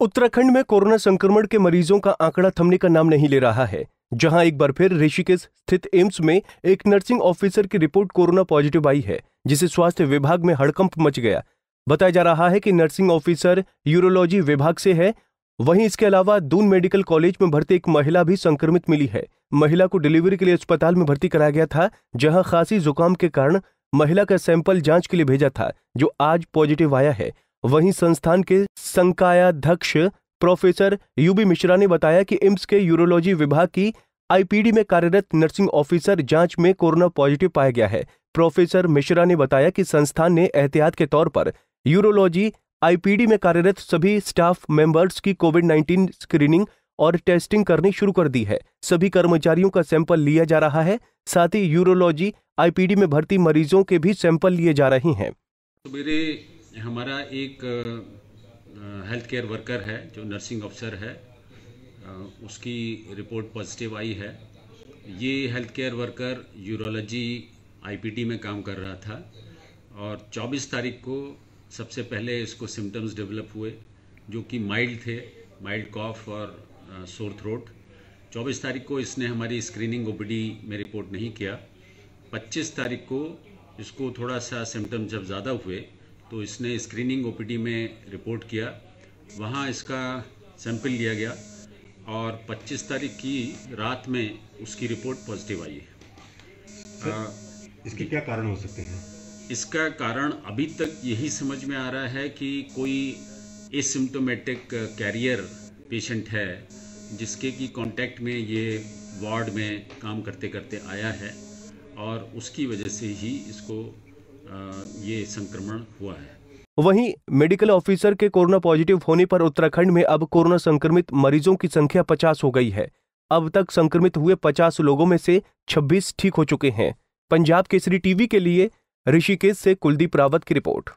उत्तराखंड में कोरोना संक्रमण के मरीजों का आंकड़ा थमने का नाम नहीं ले रहा है, जहाँ एक बार फिर ऋषिकेश स्थित एम्स में एक नर्सिंग ऑफिसर की रिपोर्ट कोरोना पॉजिटिव आई है, जिसे स्वास्थ्य विभाग में हड़कंप मच गया। बताया जा रहा है कि नर्सिंग ऑफिसर यूरोलॉजी विभाग से है, वहीं इसके अलावा दून मेडिकल कॉलेज में भर्ती एक महिला भी संक्रमित मिली है। महिला को डिलीवरी के लिए अस्पताल में भर्ती कराया गया था, जहाँ खांसी, जुकाम के कारण महिला का सैंपल जाँच के लिए भेजा था, जो आज पॉजिटिव आया है। वहीं संस्थान के संकायाध्यक्ष प्रोफेसर यूबी मिश्रा ने बताया कि एम्स के यूरोलॉजी विभाग की आईपीडी में कार्यरत नर्सिंग ऑफिसर जाँच में कोरोना पॉजिटिव पाया गया है। प्रोफेसर मिश्रा ने बताया कि संस्थान ने एहतियात के तौर पर यूरोलॉजी आईपीडी में कार्यरत सभी स्टाफ मेंबर्स की कोविड 19 स्क्रीनिंग और टेस्टिंग करनी शुरू कर दी है। सभी कर्मचारियों का सैंपल लिया जा रहा है, साथ ही यूरोलॉजी आईपीडी में भर्ती मरीजों के भी सैंपल लिए जा रहे हैं। मेरे हमारा एक हेल्थ केयर वर्कर है, जो नर्सिंग अफसर है उसकी रिपोर्ट पॉजिटिव आई है। ये health care worker urology IPT में काम कर रहा था और 24 तारीख को सबसे पहले इसको सिम्टम्स डेवलप हुए, जो कि माइल्ड थे माइल्ड कॉफ और सोर थ्रोट 24 तारीख को इसने हमारी स्क्रीनिंग ओपीडी में रिपोर्ट नहीं किया। 25 तारीख को इसको थोड़ा सा सिम्टम जब ज़्यादा हुए तो इसने स्क्रीनिंग ओपीडी में रिपोर्ट किया। वहाँ इसका सैंपल लिया गया और 25 तारीख की रात में उसकी रिपोर्ट पॉजिटिव आई है। इसके क्या कारण हो सकते हैं? इसका कारण अभी तक यही समझ में आ रहा है कि कोई एसिम्टोमेटिक कैरियर पेशेंट है जिसके की कांटेक्ट में ये वार्ड में काम करते करते आया है और उसकी वजह से ही इसको ये संक्रमण हुआ है। वहीं मेडिकल ऑफिसर के कोरोना पॉजिटिव होने पर उत्तराखंड में अब कोरोना संक्रमित मरीजों की संख्या 50 हो गई है। अब तक संक्रमित हुए 50 लोगों में से 26 ठीक हो चुके हैं। पंजाब केसरी टीवी के लिए ऋषिकेश से कुलदीप रावत की रिपोर्ट।